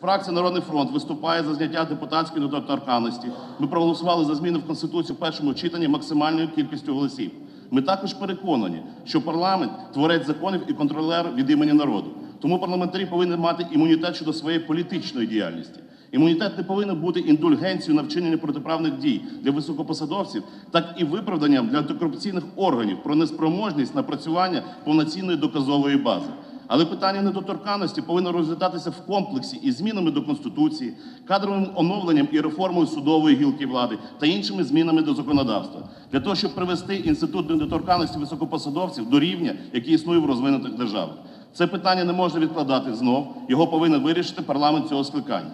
Фракція Народний фронт виступає за зняття депутатської недоторканності. Ми проголосували за зміни в Конституцію в першому читанні максимальною кількістю голосів. Ми також переконані, що парламент творець законів і контролер від імені народу. Тому парламентарі повинні мати імунітет щодо своєї політичної діяльності. Імунітет не повинен бути індульгенцією на вчинення протиправних дій для високопосадовців, так і виправданням для антикорупційних органів про неспроможність напрацювання повноцінної доказової бази. Але питання недоторканності повинно розглядатися в комплексі із змінами до конституції, кадровим оновленням і реформою судової гілки влади та іншими змінами до законодавства для того, щоб привести інститут недоторканності високопосадовців до рівня, який існує в розвинутих державах. Це питання не можна відкладати знов. Його повинен вирішити парламент цього скликання.